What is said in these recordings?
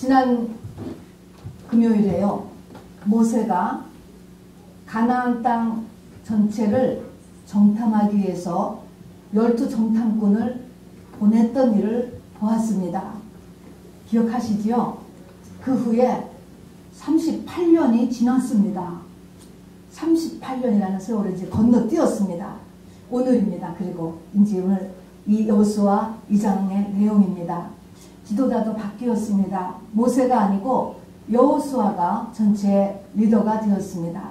지난 금요일에요. 모세가 가나안 땅 전체를 정탐하기 위해서 열두 정탐꾼을 보냈던 일을 보았습니다. 기억하시지요? 그 후에 38년이 지났습니다. 38년이라는 세월을 이제 건너뛰었습니다. 오늘입니다. 그리고 이제 오늘 이 여수와 이장의 내용입니다. 지도자도 바뀌었습니다. 모세가 아니고 여호수아가 전체 리더가 되었습니다.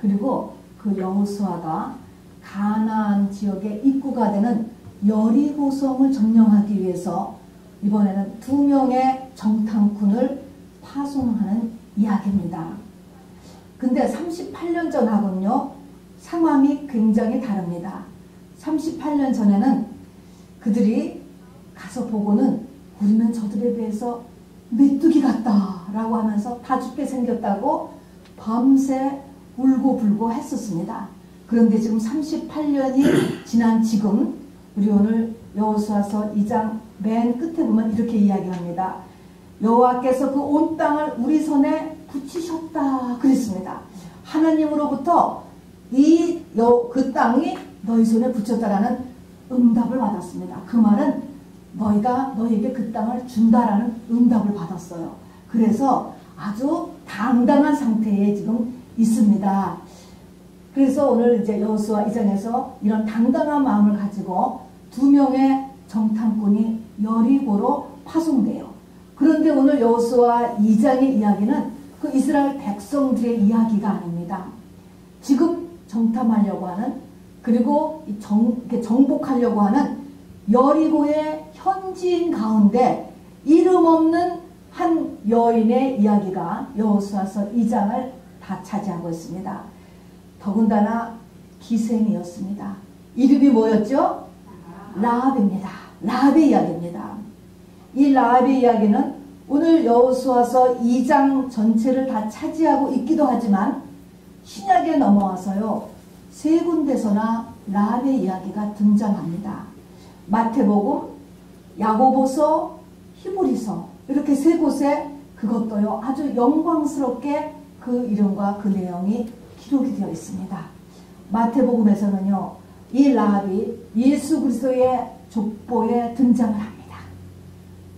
그리고 그 여호수아가 가나안 지역의 입구가 되는 여리고성을 점령하기 위해서 이번에는 두 명의 정탐꾼을 파송하는 이야기입니다. 근데 38년 전하고는요, 상황이 굉장히 다릅니다. 38년 전에는 그들이 가서 보고는 우리는 저들에 비해서 메뚜기 같다 라고 하면서 다 죽게 생겼다고 밤새 울고 불고 했었습니다. 그런데 지금 38년이 지난 지금 우리 오늘 여호수아서 2장 맨 끝에 보면 이렇게 이야기합니다. 여호와께서 그 온 땅을 우리 손에 붙이셨다 그랬습니다. 하나님으로부터 이 그 땅이 너희 손에 붙였다라는 응답을 받았습니다. 그 말은 너희가 너희에게 그 땅을 준다라는 응답을 받았어요. 그래서 아주 당당한 상태에 지금 있습니다. 그래서 오늘 이제 여호수아 이장에서 이런 당당한 마음을 가지고 두 명의 정탐꾼이 여리고로 파송돼요. 그런데 오늘 여호수아 2장의 이야기는 그 이스라엘 백성들의 이야기가 아닙니다. 지금 정탐하려고 하는 그리고 정, 정복하려고 하는 여리고의 현지인 가운데 이름 없는 한 여인의 이야기가 여호수아서 2장을 다 차지하고 있습니다. 더군다나 기생이었습니다. 이름이 뭐였죠? 라합입니다. 라합의 이야기입니다. 이 라합의 이야기는 오늘 여호수아서 2장 전체를 다 차지하고 있기도 하지만 신약에 넘어와서요. 세 군데서나 라합의 이야기가 등장합니다. 마태복음, 야고보서, 히브리서 이렇게 세 곳에 그것도요 아주 영광스럽게 그 이름과 그 내용이 기록이 되어 있습니다. 마태복음에서는요 이 라합이 예수 그리스도의 족보에 등장을 합니다.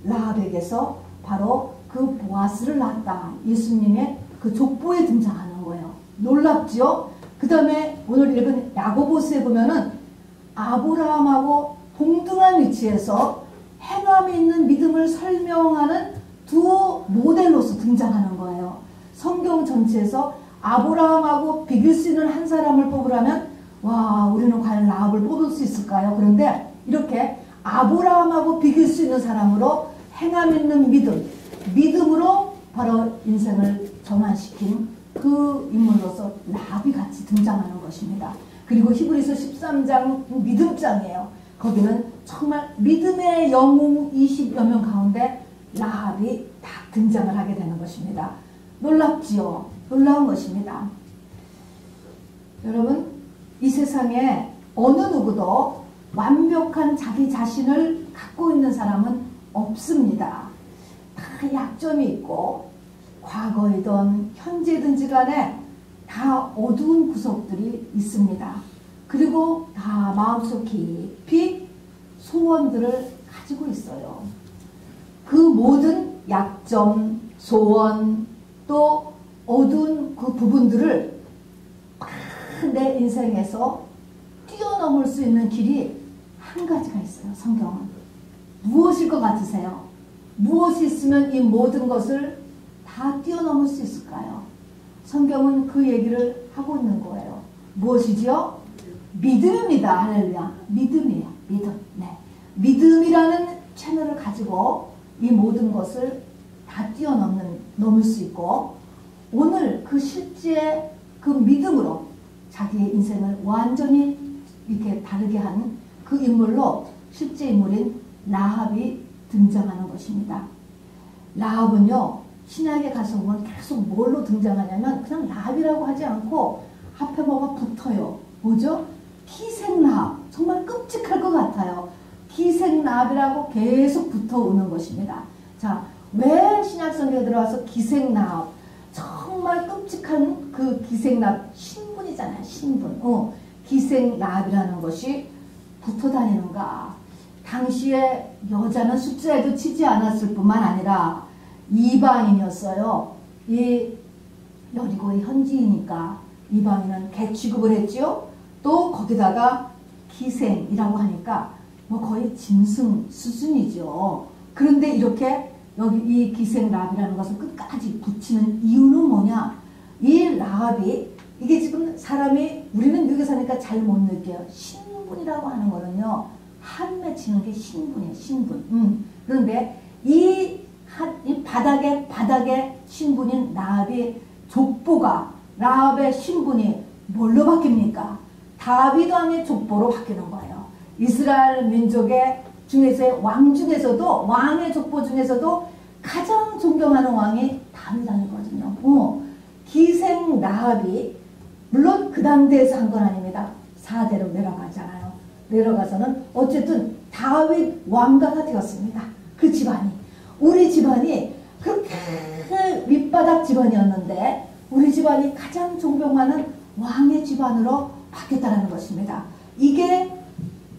라합에게서 바로 그 보아스를 낳았다. 예수님의 그 족보에 등장하는 거예요. 놀랍죠? 그 다음에 오늘 읽은 야고보스에 보면은 아브라함하고 동등한 위치에서 행함이 있는 믿음을 설명하는 두 모델로서 등장하는 거예요. 성경 전체에서 아브라함하고 비길 수 있는 한 사람을 뽑으라면 와 우리는 과연 라합을 뽑을 수 있을까요? 그런데 이렇게 아브라함하고 비길 수 있는 사람으로 행함 있는 믿음, 믿음으로 바로 인생을 전환시킨 그 인물로서 라합이 같이 등장하는 것입니다. 그리고 히브리서 13장 믿음장이에요. 거기는 정말 믿음의 영웅 20여 명 가운데 라합이 딱 등장을 하게 되는 것입니다. 놀랍지요? 놀라운 것입니다. 여러분, 이 세상에 어느 누구도 완벽한 자기 자신을 갖고 있는 사람은 없습니다. 다 약점이 있고 과거이든 현재든지 간에 다 어두운 구석들이 있습니다. 그리고 다 마음속 깊이 소원들을 가지고 있어요. 그 모든 약점, 소원, 또 어두운 그 부분들을 내 인생에서 뛰어넘을 수 있는 길이 한 가지가 있어요. 성경은. 무엇일 것 같으세요? 무엇이 있으면 이 모든 것을 다 뛰어넘을 수 있을까요? 성경은 그 얘기를 하고 있는 거예요. 무엇이지요? 믿음입니다. 할렐루야. 믿음이에요. 믿음. 네. 믿음이라는 채널을 가지고 이 모든 것을 다 뛰어넘는, 넘을 수 있고, 오늘 그 실제 그 믿음으로 자기의 인생을 완전히 이렇게 다르게 한 그 인물로 실제 인물인 라합이 등장하는 것입니다. 라합은요, 신약에 가서 보면 계속 뭘로 등장하냐면 그냥 라합이라고 하지 않고 앞에 뭐가 붙어요. 뭐죠? 기생라합. 정말 끔찍할 것 같아요. 기생라합이라고 계속 붙어오는 것입니다. 자, 왜 신약성경에 들어와서 기생나업 정말 끔찍한 그 기생납 신분이잖아요. 신분. 어, 기생납이라는 것이 붙어 다니는가. 당시에 여자는 숫자에도 치지 않았을 뿐만 아니라 이방인이었어요. 이 여리고의 현지이니까 이방인은 개 취급을 했지요. 또 거기다가 기생이라고 하니까 뭐 거의 짐승 수준이죠. 그런데 이렇게 여기 이 기생 라합이라는 것을 끝까지 붙이는 이유는 뭐냐? 이 라합이 이게 지금 사람이 우리는 미국에 사니까 잘 못 느껴요. 신분이라고 하는 거는요. 한 맺히는 게 신분이에요. 신분. 음. 그런데 이, 한, 이 바닥에 바닥에 신분인 라합이 족보가 라합의 신분이 뭘로 바뀝니까? 다윗 왕의 족보로 바뀌는 거예요. 이스라엘 민족의 중에서 왕 중에서도 왕의 족보 중에서도 가장 존경하는 왕이 다윗 왕이거든요. 어, 기생 라합이 물론 그 당대에서 한 건 아닙니다. 4대로 내려가잖아요. 내려가서는 어쨌든 다윗 왕가가 되었습니다. 그 집안이. 우리 집안이 그렇게 밑바닥 집안이었는데 우리 집안이 가장 존경하는 왕의 집안으로 바뀌었다는 것입니다. 이게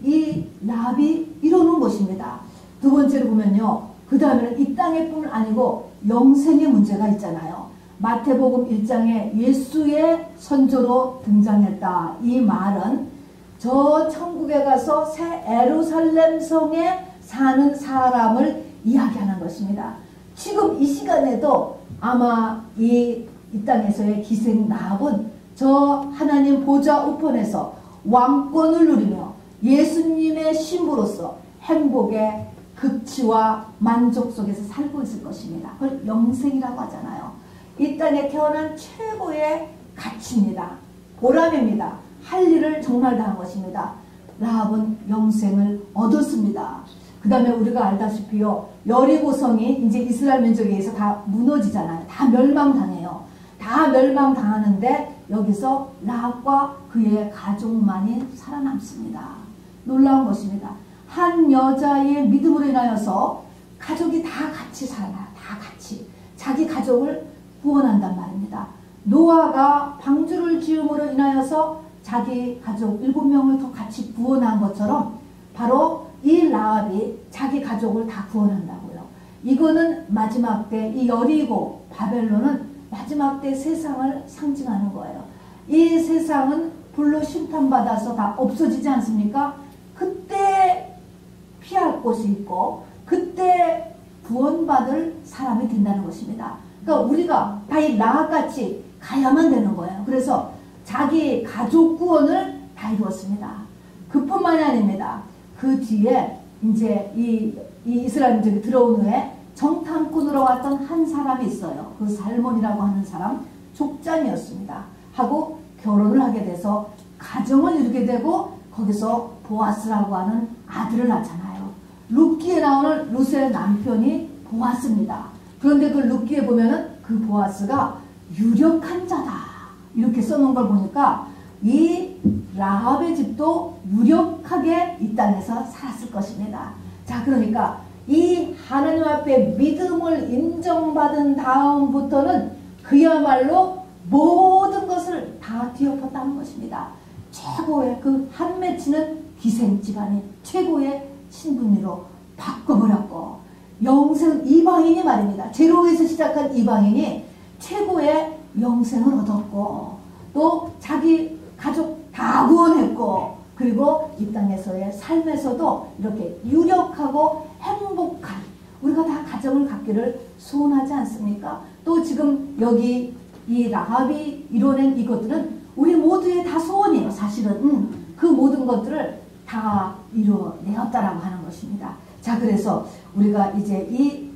이 랍이 이루는 것입니다. 두 번째로 보면요. 그 다음에는 이 땅의 뿐 아니고 영생의 문제가 있잖아요. 마태복음 1장에 예수의 선조로 등장했다. 이 말은 저 천국에 가서 새 에루살렘 성에 사는 사람을 이야기하는 것입니다. 지금 이 시간에도 아마 이, 이 땅에서의 기생 나합은 저 하나님 보좌 우편에서 왕권을 누리며 예수님의 신부로서 행복의 극치와 만족 속에서 살고 있을 것입니다. 그걸 영생이라고 하잖아요. 이 땅에 태어난 최고의 가치입니다. 보람입니다. 할 일을 정말 다한 것입니다. 라합은 영생을 얻었습니다. 그 다음에 우리가 알다시피요. 여리고성이 이제 이스라엘 민족에 의해서 다 무너지잖아요. 다 멸망당해요. 다 멸망당하는데 여기서 라합과 그의 가족만이 살아남습니다. 놀라운 것입니다. 한 여자의 믿음으로 인하여서 가족이 다 같이 살아나요. 다 같이. 자기 가족을 구원한단 말입니다. 노아가 방주를 지음으로 인하여서 자기 가족 일곱 명을 더 같이 구원한 것처럼 바로 이 라합이 자기 가족을 다 구원한다고요. 이거는 마지막 때 이 여리고 바벨론은 마지막 때 세상을 상징하는 거예요. 이 세상은 불로 심판받아서 다 없어지지 않습니까? 그때 피할 곳이 있고 그때 구원받을 사람이 된다는 것입니다. 그러니까 우리가 다이 나같이 가야만 되는 거예요. 그래서 자기 가족 구원을 다 이루었습니다. 그뿐만이 아닙니다. 그 뒤에 이제 이, 이 이스라엘 민족이 들어온 후에 정탐꾼으로 왔던 한 사람이 있어요. 그 살몬이라고 하는 사람 족장이었습니다. 하고 결혼을 하게 돼서 가정을 이루게 되고 거기서 보아스라고 하는 아들을 낳잖아요. 룻기에 나오는 룻의 남편이 보아스입니다. 그런데 그 룻기에 보면은 그 보아스가 유력한 자다. 이렇게 써놓은 걸 보니까 이 라합의 집도 유력하게 이 땅에서 살았을 것입니다. 자, 그러니까 이 하나님 앞에 믿음을 인정받은 다음부터는 그야말로 모든 것을 다 뒤엎었다는 것입니다. 최고의 그 한 맺히는 기생 집안이 최고의 신분으로 바꿔버렸고 영생 이방인이 말입니다. 제로에서 시작한 이방인이 최고의 영생을 얻었고 또 자기 가족 다 구원했고 그리고 이 땅에서의 삶에서도 이렇게 유력하고 행복한 우리가 다 가정을 갖기를 소원하지 않습니까? 또 지금 여기 이 라합이 이뤄낸 이것들은 우리 모두의 다 소원이에요. 사실은 음, 그 모든 것들을 다 이루어내었다라고 하는 것입니다. 자 그래서 우리가 이제 이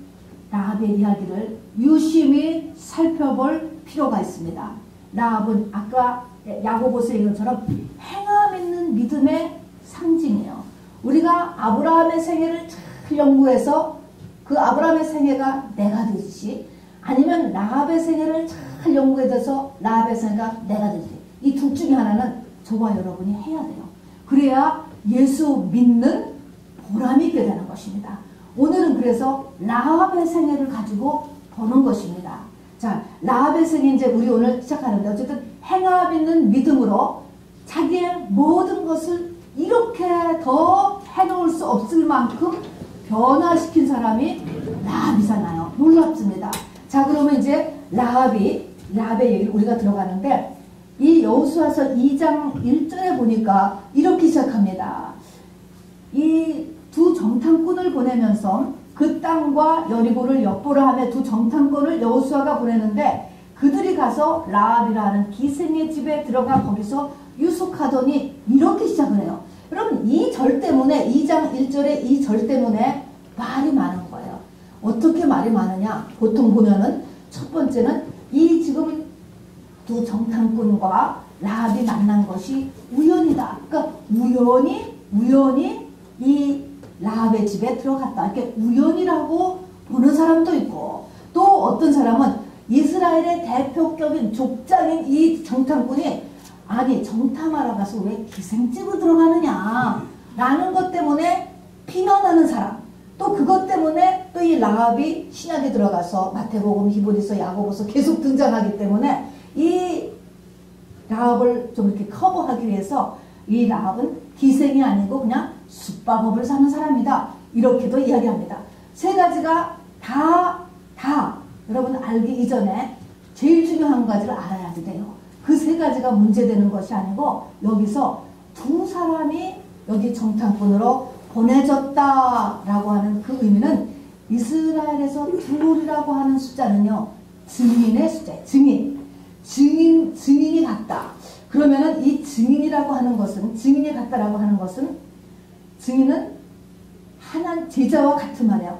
라합의 이야기를 유심히 살펴볼 필요가 있습니다. 라합은 아까 야고보서의 것처럼 행함 있는 믿음의 상징이에요. 우리가 아브라함의 생애를 잘 연구해서 그 아브라함의 생애가 내가 되듯이 아니면 라합의 생애를 잘 연구해서 라합의 생애가 내가 되듯이 이 둘 중에 하나는 저와 여러분이 해야 돼요. 그래야 예수 믿는 보람이 있게 되는 것입니다. 오늘은 그래서 라합의 생애를 가지고 보는 것입니다. 자, 라합의 생애 이제 우리 오늘 시작하는데 어쨌든 행함 있는 믿음으로 자기의 모든 것을 이렇게 더 해놓을 수 없을 만큼 변화시킨 사람이 라합이잖아요. 놀랍습니다. 자, 그러면 이제 라합이 라합의 얘기를 우리가 들어가는데 이 여호수아서 2장 1절에 보니까 이렇게 시작합니다. 이 두 정탐꾼을 보내면서 그 땅과 여리고를 엿보라 하며 두 정탐꾼을 여호수아가 보내는데 그들이 가서 라합이라는 기생의 집에 들어가 거기서 유숙하더니 이렇게 시작을 해요. 여러분 이 절 때문에 2장 1절에 이절 때문에 말이 많은 거예요. 어떻게 말이 많으냐? 보통 보면은 첫 번째는 이 지금 두 정탐꾼과 라합이 만난 것이 우연이다. 그러니까 우연히 우연히 이 라합의 집에 들어갔다. 이렇게 우연이라고 보는 사람도 있고 또 어떤 사람은 이스라엘의 대표격인 족장인 이 정탐꾼이 아니 정탐하러 가서 왜 기생집을 들어가느냐 라는 것 때문에 피난하는 사람 또 그것 때문에 또 이 라합이 신약에 들어가서 마태복음, 히브리서, 야고보서 계속 등장하기 때문에 이 라합을 좀 이렇게 커버하기 위해서 이 라합은 기생이 아니고 그냥 숙박업을 사는 사람이다. 이렇게도 이야기합니다. 세 가지가 다, 다 여러분 알기 이전에 제일 중요한 가지를 알아야 돼요. 그 세 가지가 문제되는 것이 아니고 여기서 두 사람이 여기 정탐꾼으로 보내졌다라고 하는 그 의미는 이스라엘에서 둘이라고 하는 숫자는요. 증인의 숫자, 증인. 증인, 증인이 같다. 그러면은 이 증인이라고 하는 것은, 증인이 같다라고 하는 것은, 증인은 하나, 제자와 같은 말이에요.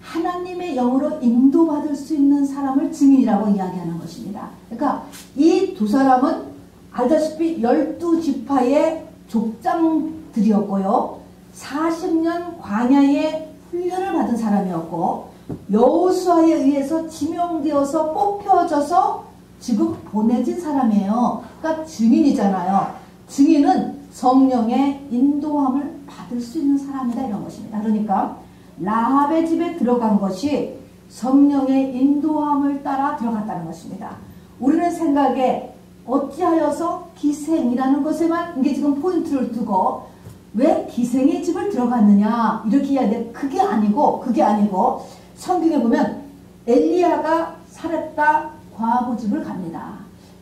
하나님의 영으로 인도받을 수 있는 사람을 증인이라고 이야기하는 것입니다. 그러니까 이 두 사람은 알다시피 열두 지파의 족장들이었고요. 40년 광야에 훈련을 받은 사람이었고 여호수아에 의해서 지명되어서 뽑혀져서 지금 보내진 사람이에요. 그러니까 증인이잖아요. 증인은 성령의 인도함을 받을 수 있는 사람이다 이런 것입니다. 그러니까 라합의 집에 들어간 것이 성령의 인도함을 따라 들어갔다는 것입니다. 우리는 생각에 어찌하여서 기생이라는 것에만 이게 지금 포인트를 두고 왜 기생의 집을 들어갔느냐 이렇게 이야기해 그게 아니고 그게 아니고 성경에 보면 엘리야가 살았다 과부 집을 갑니다.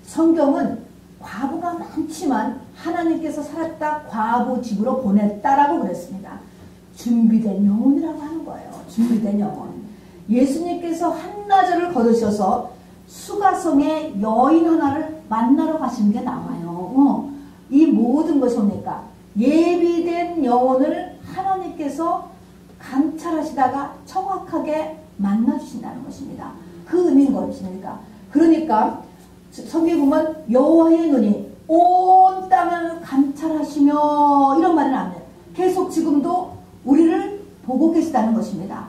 성경은 과부가 많지만 하나님께서 살았다 과부 집으로 보냈다라고 그랬습니다. 준비된 영혼이라고 하는 거예요. 준비된 영혼. 예수님께서 한나절을 걸으셔서 수가성의 여인 하나를 만나러 가신 게 나와요. 어. 이 모든 것이 뭡니까? 예비된 영혼을 하나님께서 감찰하시다가 정확하게 만나주신다는 것입니다. 그 의미인 것입니까? 그러니까 성경 보면 여호와의 눈이 온 땅을 감찰하시며 이런 말은 안 해요. 계속 지금도 우리를 보고 계시다는 것입니다.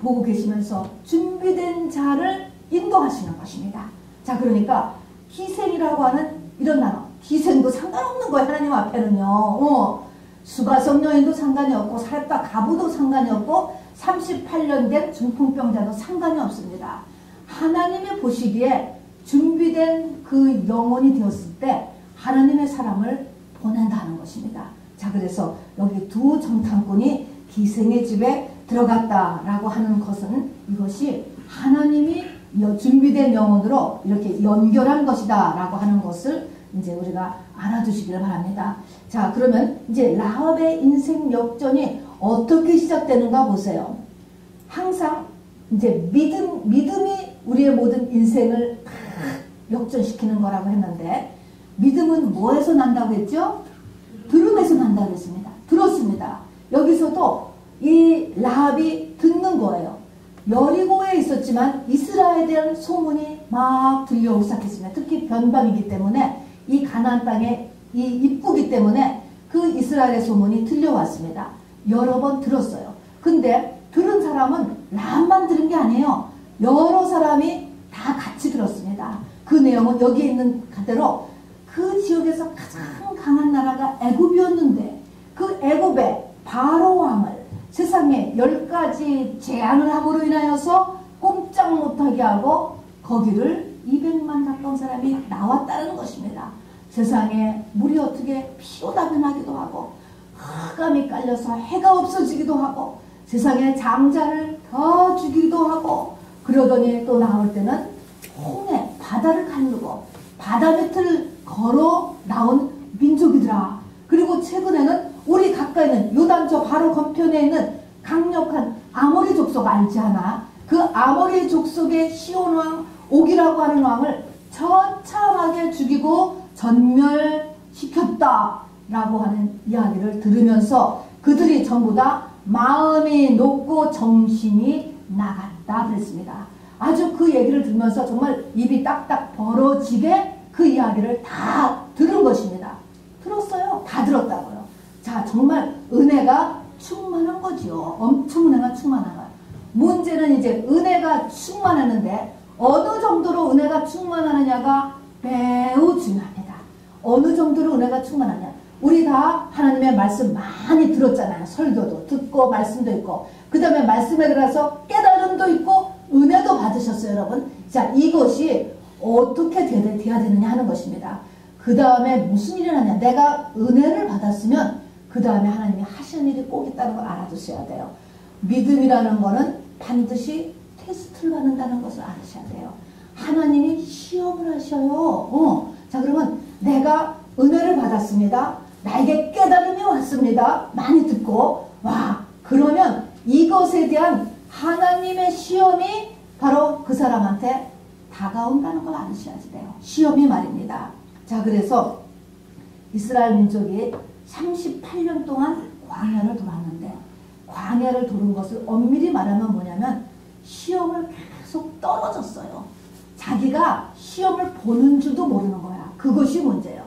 보고 계시면서 준비된 자를 인도하시는 것입니다. 자 그러니까 희생이라고 하는 이런 단어 희생도 상관없는 거예요. 하나님 앞에는요. 어. 수가성 여인도 상관이 없고 살다 가부도 상관이 없고 38년 된 중풍병자도 상관이 없습니다. 하나님의 보시기에 준비된 그 영혼이 되었을 때 하나님의 사람을 보낸다는 것입니다. 자 그래서 여기 두 정탐꾼이 기생의 집에 들어갔다라고 하는 것은 이것이 하나님이 준비된 영혼으로 이렇게 연결한 것이다 라고 하는 것을 이제 우리가 알아두시기를 바랍니다. 자, 그러면 이제 라합의 인생 역전이 어떻게 시작되는가 보세요. 항상 이제 믿음, 믿음이 우리의 모든 인생을 역전시키는 거라고 했는데, 믿음은 뭐에서 난다고 했죠? 들음에서 난다고 했습니다. 들었습니다. 여기서도 이 라합이 듣는 거예요. 여리고에 있었지만 이스라엘에 대한 소문이 막 들려오기 시작했습니다. 특히 변방이기 때문에 이 가나안 땅에 이 입구기 때문에 그 이스라엘의 소문이 들려왔습니다. 여러 번 들었어요. 근데 들은 사람은 람만 들은 게 아니에요. 여러 사람이 다 같이 들었습니다. 그 내용은 여기 있는 그대로 그 지역에서 가장 강한 나라가 애굽이었는데 그 애굽의 바로 왕을 세상에 열 가지 재앙을 함으로 인하여서 꼼짝 못하게 하고 거기를 200만 가까운 사람이 나왔다는 것입니다. 세상에 물이 어떻게 피로다 변하기도 하고 흑암이 깔려서 해가 없어지기도 하고 세상에 장자를 더 죽이기도 하고 그러더니 또 나올 때는 홍해 바다를 가르고 바다 밑을 걸어 나온 민족이더라. 그리고 최근에는 우리 가까이 있는 요단 저 바로 건편에 있는 강력한 아모리 족속 알지 않아? 그 아모리 족속의 시온 왕 옥이라고 하는 왕을 처참하게 죽이고 전멸시켰다라고 하는 이야기를 들으면서 그들이 전부 다 마음이 높고 정신이 나갔다 그랬습니다. 아주 그 얘기를 들으면서 정말 입이 딱딱 벌어지게 그 이야기를 다 들은 것입니다. 들었어요. 다 들었다고요. 자, 정말 은혜가 충만한 거죠. 엄청 은혜가 충만한 거예요. 문제는 이제 은혜가 충만하는데 어느 정도로 은혜가 충만하느냐가 매우 중요합니다. 어느 정도로 은혜가 충만하냐. 우리 다 하나님의 말씀 많이 들었잖아요. 설교도 듣고 말씀도 있고 그 다음에 말씀에 들어서 깨달음도 있고 은혜도 받으셨어요 여러분. 자 이것이 어떻게 돼야 되느냐 하는 것입니다. 그 다음에 무슨 일이 나냐. 내가 은혜를 받았으면 그 다음에 하나님이 하시는 일이 꼭 있다는 걸 알아두셔야 돼요. 믿음이라는 거는 반드시 테스트를 받는다는 것을 알으셔야 돼요. 하나님이 시험을 하셔요. 어. 자 그러면 내가 은혜를 받았습니다. 나에게 깨달음이 왔습니다. 많이 듣고 와 그러면 이것에 대한 하나님의 시험이 바로 그 사람한테 다가온다는 걸 아셔야지 돼요. 시험이 말입니다. 자 그래서 이스라엘 민족이 38년 동안 광야를 돌았는데 광야를 도는 것을 엄밀히 말하면 뭐냐면 시험을 계속 떨어졌어요. 자기가 시험을 보는 줄도 모르는 거야. 그것이 문제예요.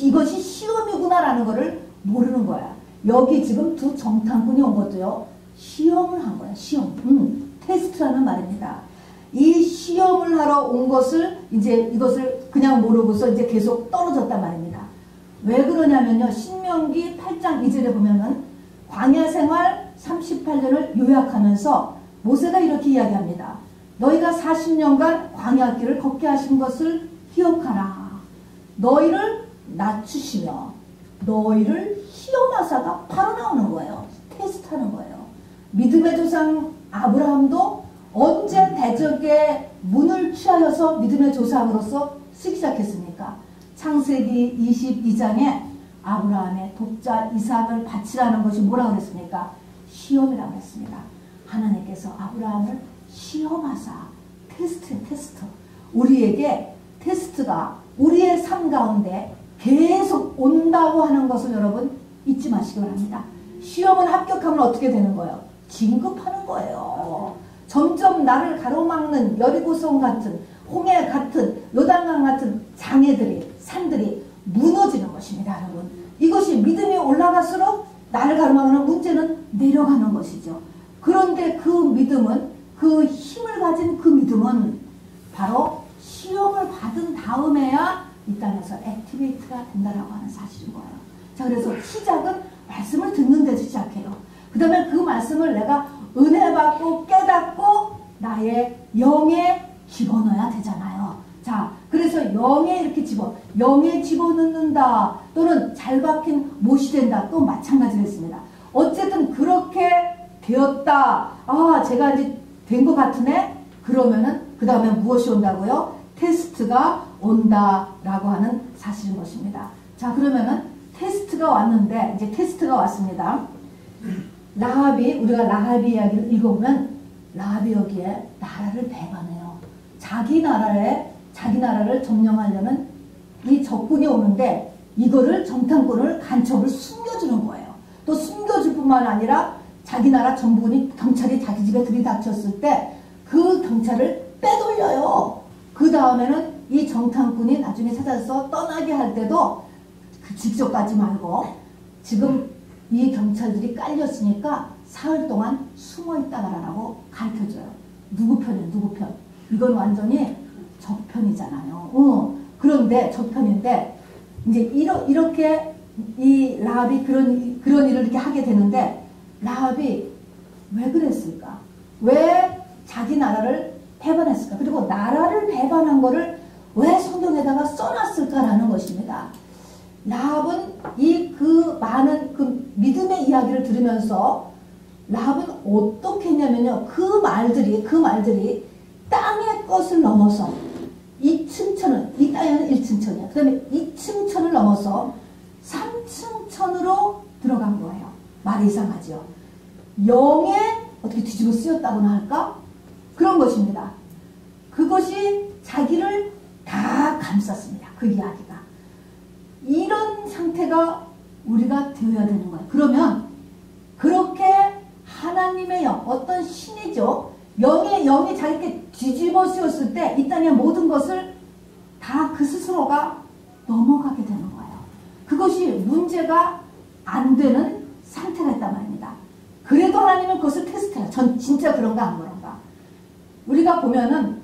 이것이 시험이구나라는 것을 모르는 거야. 여기 지금 두 정탐꾼이 온 것도요. 시험을 한 거야. 시험. 음, 테스트라는 말입니다. 이 시험을 하러 온 것을 이제 이것을 그냥 모르고서 이제 계속 떨어졌단 말입니다. 왜 그러냐면요. 신명기 8장 2절에 보면은 광야 생활 38년을 요약하면서 모세가 이렇게 이야기합니다. 너희가 40년간 광야 길을 걷게 하신 것을 기억하라. 너희를 낮추시며 너희를 시험하사가 바로 나오는 거예요. 테스트하는 거예요. 믿음의 조상 아브라함도 언제 대적의 문을 취하여서 믿음의 조상으로서 쓰기 시작했습니까? 창세기 22장에 아브라함의 독자 이삭을 바치라는 것이 뭐라고 그랬습니까? 시험이라고 했습니다. 하나님께서 아브라함을 시험하사 테스트 테스트 우리에게 테스트가 우리의 삶 가운데 계속 온다고 하는 것을 여러분 잊지 마시기 바랍니다. 시험을 합격하면 어떻게 되는 거예요? 진급하는 거예요. 점점 나를 가로막는 여리고성 같은 홍해 같은 요단강 같은 장애들이 산들이 무너지는 것입니다. 여러분. 이것이 믿음이 올라갈수록 나를 가로막는 문제는 내려가는 것이죠. 그런데 그 믿음은 그 힘을 가진 그 믿음은 바로 시험을 받은 다음에야 이 땅에서 액티베이트가 된다라고 하는 사실인 거예요. 자, 그래서 시작은 말씀을 듣는 데서 시작해요. 그 다음에 그 말씀을 내가 은혜 받고 깨닫고 나의 영에 집어넣어야 되잖아요. 자, 그래서 영에 이렇게 집어, 영에 집어넣는다 또는 잘 박힌 못이 된다 또 마찬가지겠습니다. 어쨌든 그렇게 되었다. 아, 제가 이제 된 것 같으네? 그러면은 그 다음에 무엇이 온다고요? 테스트가 온다라고 하는 사실인 것입니다. 자, 그러면은 테스트가 왔는데 이제 테스트가 왔습니다. 라합이 우리가 라합이 이야기를 읽어보면 라합이 여기에 나라를 배반해요. 자기 나라에 자기 나라를 점령하려는 이 적군이 오는데 이거를 정탐꾼을 간첩을 숨겨주는 거예요. 또 숨겨줄 뿐만 아니라 자기 나라 정부군이 경찰이 자기 집에 들이닥쳤을 때 그 경찰을 빼돌려요. 그 다음에는 이 정탐꾼이 나중에 찾아서 떠나게 할 때도 그 직접 가지 말고 지금 이 경찰들이 깔렸으니까 사흘 동안 숨어 있다가라고 가르쳐줘요. 누구 편이에요? 누구 편? 이건 완전히 적편이잖아요. 어, 그런데 적편인데 이제 이러, 이렇게 이 라합이 그런 그런 일을 이렇게 하게 되는데 라합이 왜 그랬을까? 왜 자기 나라를 배반했을까? 그리고 나라를 배반한 거를 왜 성경에다가 써놨을까라는 것입니다. 라합은 이 그 많은 그 믿음의 이야기를 들으면서 라합은 어떻게 했냐면요. 그 말들이 그 말들이 땅의 것을 넘어서 2층 천을 이 땅에는 1층 천이야. 그 다음에 2층 천을 넘어서 3층 천으로 들어간 거예요. 말이 이상하죠. 영에 어떻게 뒤집어 쓰였다고나 할까? 그런 것입니다. 그것이 자기를 다 감쌌습니다. 그 이야기가. 이런 상태가 우리가 되어야 되는 거예요. 그러면 그렇게 하나님의 영, 어떤 신이죠. 영의 영이 자기께 뒤집어 씌웠을 때 이 땅의 모든 것을 다 그 스스로가 넘어가게 되는 거예요. 그것이 문제가 안 되는 상태가 있단 말입니다. 그래도 하나님은 그것을 테스트해요. 전 진짜 그런가 안 그런가. 우리가 보면은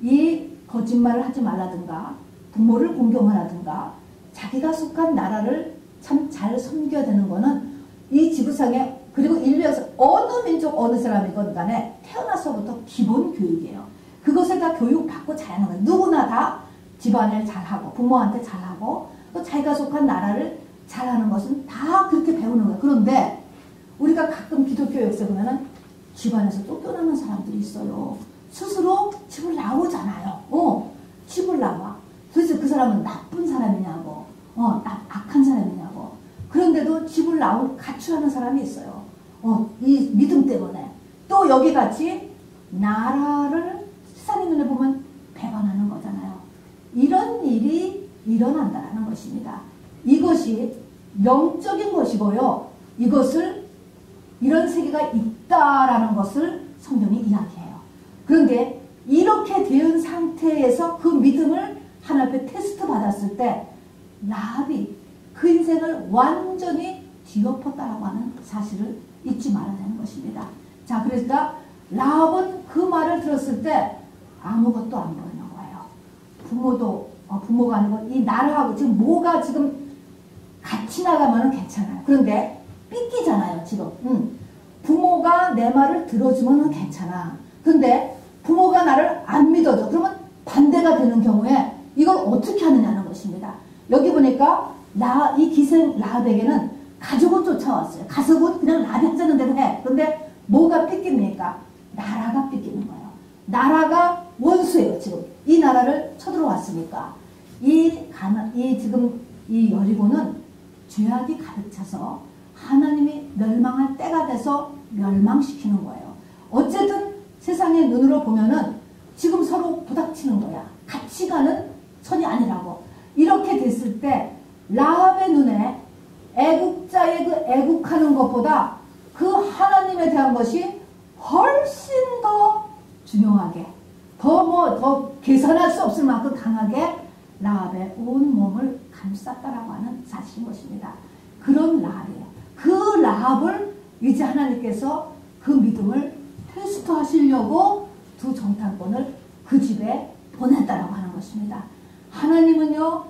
이 거짓말을 하지 말라든가 부모를 공경하라든가 자기가 속한 나라를 참 잘 섬겨야 되는 거는 이 지구상에 그리고 인류에서 어느 민족 어느 사람이건 간에 태어나서부터 기본 교육이에요. 그것을 다 교육받고 자라는 거예요. 누구나 다 집안을 잘하고 부모한테 잘하고 또 자기가 속한 나라를 잘하는 것은 다 그렇게 배우는 거예요. 그런데 우리가 가끔 기독교에서 보면은 집안에서 쫓겨나는 사람들이 있어요. 스스로 집을 나오잖아요. 어, 집을 나와. 그래서 그 사람은 나쁜 사람이냐고, 어, 악한 사람이냐고. 그런데도 집을 나오, 가출하는 사람이 있어요. 어, 이 믿음 때문에. 또 여기 같이 나라를 세상의 눈에 보면 배반하는 거잖아요. 이런 일이 일어난다는 것입니다. 이것이 영적인 것이고요. 이것을 이런 세계가 있다라는 것을 성경이 이야기해요. 그런데 이렇게 된 상태에서 그 믿음을 하나 앞에 테스트 받았을 때 라합이 그 인생을 완전히 뒤엎었다라고 하는 사실을 잊지 말아야 되는 것입니다. 자, 그러니까 라합은 그 말을 들었을 때 아무것도 안 보이는 거예요. 부모도 어, 부모가 아니고 이 나라하고 지금 뭐가 지금 같이 나가면 괜찮아요. 그런데 삐끼잖아요, 지금. 음. 부모가 내 말을 들어주면 괜찮아. 근데 부모가 나를 안 믿어줘. 그러면 반대가 되는 경우에 이걸 어떻게 하느냐는 것입니다. 여기 보니까 나, 이 기생 라합에게는 가족은 쫓아왔어요. 가족은 그냥 라합이 하자는 대로 해. 근데 뭐가 삐깁니까? 나라가 삐끼는 거예요. 나라가 원수예요, 지금. 이 나라를 쳐들어왔으니까. 이 가나, 이 지금 이 여리고는 죄악이 가득 차서 하나님이 멸망할 때가 돼서 멸망시키는 거예요. 어쨌든 세상의 눈으로 보면은 지금 서로 부닥치는 거야. 같이 가는 선이 아니라고. 이렇게 됐을 때 라합의 눈에 애국자의 그 애국하는 것보다 그 하나님에 대한 것이 훨씬 더 중요하게 더 뭐더 뭐, 계산할 수 없을 만큼 강하게 라합의 온 몸을 감쌌다라고 하는 사실인 것입니다. 그런 라합이에요. 그 라합을 이제 하나님께서 그 믿음을 테스트 하시려고 두 정탐꾼을 그 집에 보냈다라고 하는 것입니다. 하나님은요,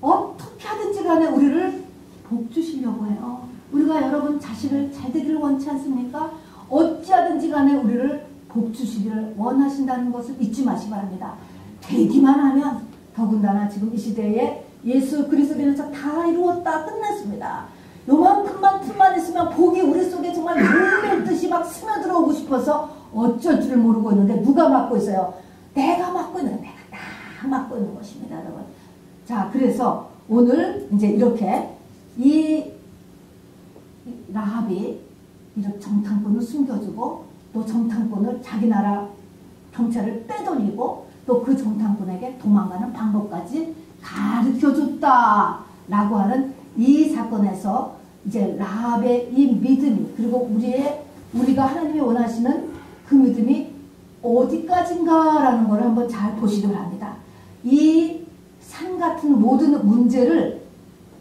어떻게 하든지 간에 우리를 복 주시려고 해요. 우리가 여러분 자식을 잘 되기를 원치 않습니까? 어찌하든지 간에 우리를 복 주시기를 원하신다는 것을 잊지 마시기 바랍니다. 되기만 하면 더군다나 지금 이 시대에 예수 그리스도인에서 다 이루었다 끝났습니다. 요만큼만 틈만 있으면 복이 우리 속에 정말 물밀 듯이 막 스며들어오고 싶어서 어쩔 줄을 모르고 있는데 누가 맡고 있어요? 내가 맡고 있는 내가 다 맡고 있는 것입니다, 여러분. 자, 그래서 오늘 이제 이렇게 이 라합이 이렇게 정탐꾼을 숨겨주고 또 정탐꾼을 자기 나라 경찰을 빼돌리고 또 그 정탐꾼에게 도망가는 방법까지 가르쳐 줬다 라고 하는 이 사건에서 이제 라합의 이 믿음이 그리고 우리의 우리가 하나님이 원하시는 그 믿음이 어디까지인가라는 것을 한번 잘 보시기 바랍니다. 이 산 같은 모든 문제를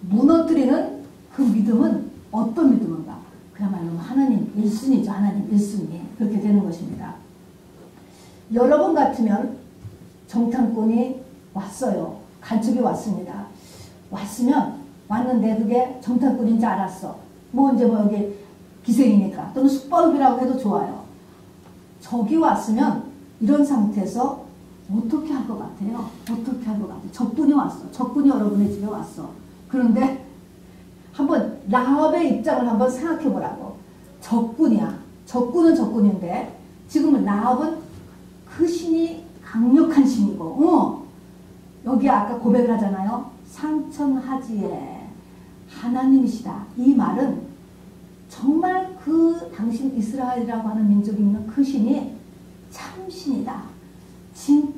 무너뜨리는 그 믿음은 어떤 믿음인가? 그야말로 하나님 일순이죠. 하나님 일순이 그렇게 되는 것입니다. 여러분 같으면 정탐꾼이 왔어요. 간첩이 왔습니다. 왔으면 왔는데 그게 정탐꾼인지 알았어. 뭐 이제 뭐 여기 기생이니까 또는 숙박이라고 해도 좋아요. 적이 왔으면 이런 상태에서 어떻게 할 것 같아요? 어떻게 할 것 같아요? 적군이 왔어. 적군이 여러분의 집에 왔어. 그런데 한번 라합의 입장을 한번 생각해 보라고. 적군이야. 적군은 적군인데 지금은 라합은 그 신이 강력한 신이고 어. 여기 아까 고백을 하잖아요. 상천하지에 하나님이시다. 이 말은 정말 그 당신 이스라엘이라고 하는 민족이 있는 그 신이 참신이다.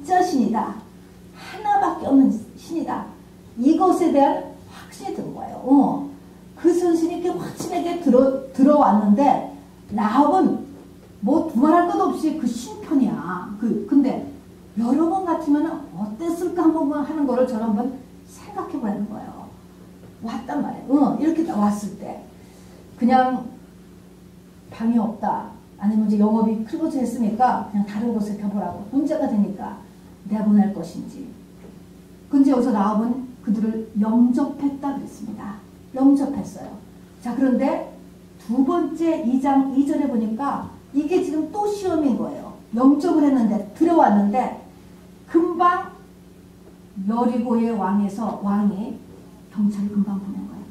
진짜 신이다. 하나밖에 없는 신이다. 이것에 대한 확신이 든 거예요. 어. 그 선신이 이렇게 확신에게 들어, 들어왔는데 라합은 뭐 두말할 것 없이 그 신편이야. 그, 근데 여러 번 같으면 어땠을까 한번 하는 거를 저는 한번 생각해 보라는 거예요. 왔단 말이에요. 어, 이렇게 왔을 때. 그냥 방이 없다. 아니면 이제 영업이 클로즈 했으니까 그냥 다른 곳에 가보라고. 문제가 되니까 내보낼 것인지. 근데 여기서 라합은 그들을 영접했다 그랬습니다. 영접했어요. 자, 그런데 두 번째 2장 2절에 보니까 이게 지금 또 시험인 거예요. 영접을 했는데, 들어왔는데, 금방 여리고의 왕에서 왕이 경찰을 금방 보낸 거예요.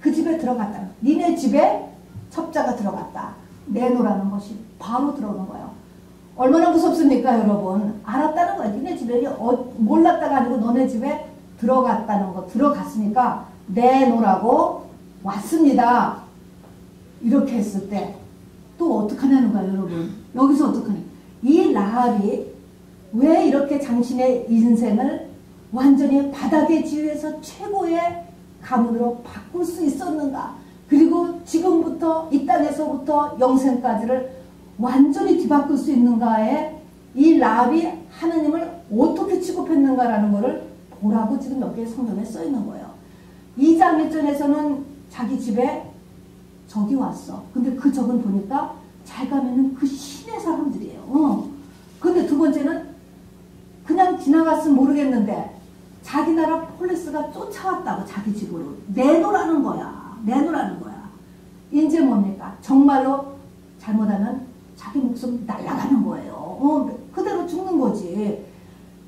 그 집에 들어갔다. 니네 집에 첩자가 들어갔다. 내놓으라는 것이 바로 들어오는 거예요. 얼마나 무섭습니까, 여러분? 알았다는 거예요. 니네 집에 어, 몰랐다가 아니고 너네 집에 들어갔다는 거, 들어갔으니까 내놓으라고 왔습니다. 이렇게 했을 때 또 어떡하냐는 거예요, 여러분. 여기서 어떡하냐. 이 라합이 왜 이렇게 당신의 인생을 완전히 바닥의 지위에서 최고의 가문으로 바꿀 수 있었는가? 그리고 지금부터 이 땅에서부터 영생까지를 완전히 뒤바꿀 수 있는가에 이 라합이 하느님을 어떻게 취급했는가라는 것을 보라고 지금 몇 개의 성경에 써 있는 거예요. 2장 1절에서는 자기 집에 적이 왔어. 근데 그 적은 보니까 잘 가면은 그 신의 사람들이에요. 어. 근데 두 번째는 그냥 지나갔으면 모르겠는데 자기 나라 폴리스가 쫓아왔다고 자기 집으로 내놓으라는 거야. 내놓으라는 거야. 이제 뭡니까? 정말로 잘못하면 자기 목숨 날아가는 거예요. 어, 그대로 죽는 거지.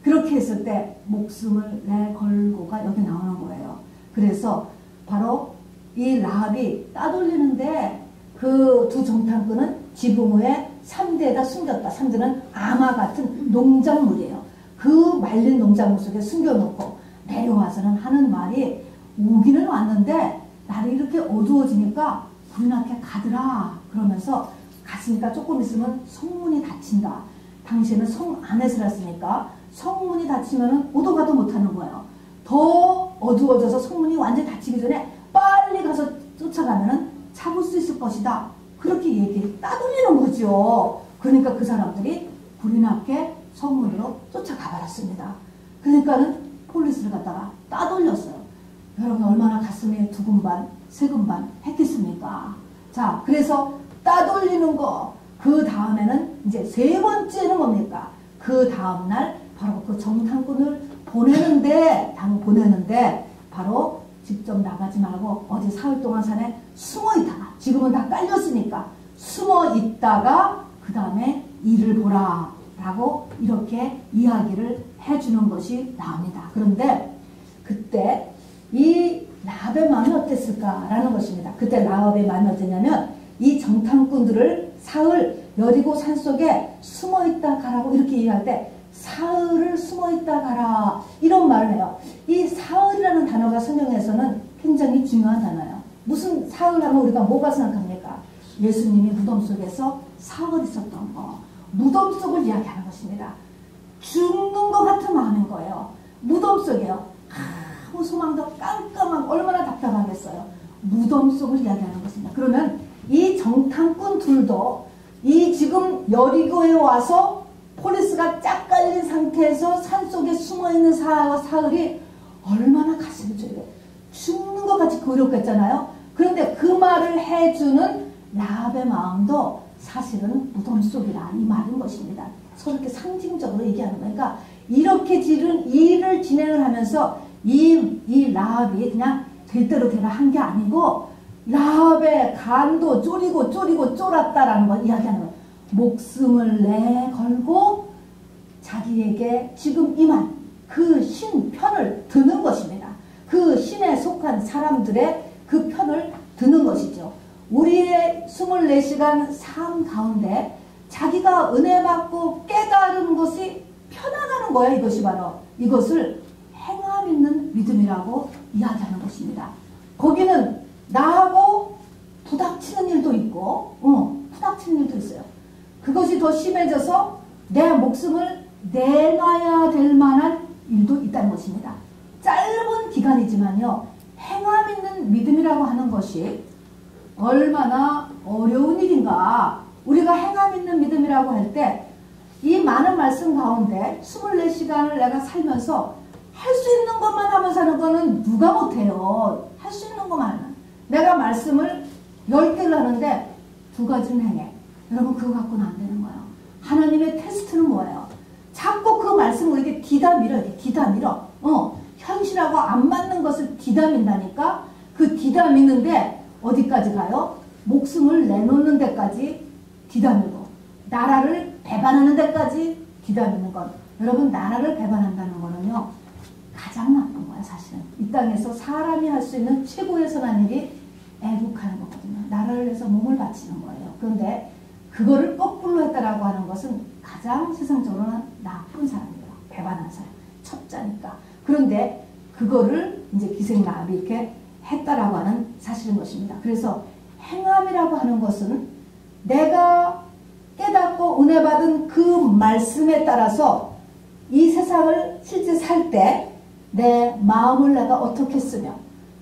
그렇게 했을 때 목숨을 내걸고가 여기 나오는 거예요. 그래서 바로 이 라합이 따돌리는데 그 두 정탐꾼은 지붕 위에 3대에다 숨겼다. 3대는 아마 같은 농작물이에요. 그 말린 농작물 속에 숨겨놓고 내려와서는 하는 말이 오기는 왔는데 날이 이렇게 어두워지니까 나게 가더라. 그러면서 갔으니까 조금 있으면 성문이 닫힌다. 당시에는 성 안에 살았으니까 성문이 닫히면 오도 가도 못하는 거예요. 더 어두워져서 성문이 완전히 닫히기 전에 빨리 가서 쫓아가면은 잡을 수 있을 것이다. 그렇게 얘기 따돌리는 거죠. 그러니까 그 사람들이 불이 나게 성문으로 쫓아가 버렸습니다. 그러니까는 폴리스를 갖다가 따돌렸어요. 여러분 얼마나 가슴에 두근반, 세근반 했겠습니까? 자, 그래서 따돌리는 거, 그 다음에는 이제 세 번째는 뭡니까? 그 다음날 바로 그 정탐꾼을 보내는데, 당 보내는데, 바로 직접 나가지 말고 어디 사흘 동안 산에 숨어 있다가, 지금은 다 깔렸으니까, 숨어 있다가, 그 다음에 일을 보라. 라고 이렇게 이야기를 해주는 것이 나옵니다. 그런데 그때 이 라합의 마음이 어땠을까라는 것입니다. 그때 라합의 마음이 어땠냐면 이 정탐꾼들을 사흘 여리고 산속에 숨어 있다 가라고 이렇게 얘기할 때 사흘을 숨어 있다 가라 이런 말을 해요. 이 사흘이라는 단어가 성경에서는 굉장히 중요한 단어예요. 무슨 사흘 하면 우리가 뭐가 생각합니까? 예수님이 무덤 속에서 사흘 있었던 거. 무덤 속을 이야기하는 것입니다. 죽는 것 같은 마음인 거예요. 무덤 속에요. 아무 소망도 깜깜한 얼마나 답답하겠어요. 무덤 속을 이야기하는 것입니다. 그러면 이 정탐꾼 둘도 이 지금 여리고에 와서 폴리스가 짝 깔린 상태에서 산속에 숨어있는 사, 사흘이 얼마나 가슴이 저리게 죽는 것 같이 그리웠겠잖아요. 그런데 그 말을 해주는 라합의 마음도 사실은 무덤 속이라 이 말인 것입니다. 서로 이렇게 상징적으로 얘기하는 거니까 이렇게 지른 일을 진행을 하면서 이, 이 라합이 그냥 될 대로 되라 한 게 아니고 라합의 간도 쪼리고 쪼리고 쫄았다라는 걸 이야기하는 거예요. 목숨을 내 걸고 자기에게 지금 임한 그 신 편을 드는 것입니다. 그 신에 속한 사람들의 그 편을 드는 것이죠. 우리의 24시간 삶 가운데 자기가 은혜 받고 깨달은 것이 편안하는 거예요. 이것이 바로 이것을 행함 있는 믿음이라고 이야기하는 것입니다. 거기는 나하고 부닥치는 일도 있고 어, 부닥치는 일도 있어요. 그것이 더 심해져서 내 목숨을 내놔야 될 만한 일도 있다는 것입니다. 짧은 기간이지만요. 행함 있는 믿음이라고 하는 것이 얼마나 어려운 일인가. 우리가 행함 있는 믿음이라고 할 때 이 많은 말씀 가운데 24시간을 내가 살면서 할 수 있는 것만 하면 사는 거는 누가 못해요. 할 수 있는 것만 하면. 내가 말씀을 10개를 하는데 두 가지는 행해. 여러분 그거 갖고는 안 되는 거예요. 하나님의 테스트는 뭐예요? 자꾸 그 말씀을 이렇게 뒤다 밀어, 이렇게 뒤다 밀어. 어, 현실하고 안 맞는 것을 뒤다 민다니까 그 뒤다 미는데 어디까지 가요? 목숨을 내놓는 데까지 뒤다 밀고 나라를 배반하는 데까지 뒤다 미는 것. 여러분 나라를 배반한다는 거는요. 가장 나쁜 거야 사실은. 이 땅에서 사람이 할 수 있는 최고의 선한 일이 애국하는 거거든요. 나라를 위해서 몸을 바치는 거예요. 그런데 그거를 거꾸로 했다라고 하는 것은 가장 세상적으로는 나쁜 사람이에요. 배반한 사람. 첩자니까. 그런데 그거를 이제 기생나합이 이렇게 했다라고 하는 사실인 것입니다. 그래서 행함이라고 하는 것은 내가 깨닫고 은혜 받은 그 말씀에 따라서 이 세상을 실제 살 때 내 마음을 내가 어떻게 쓰며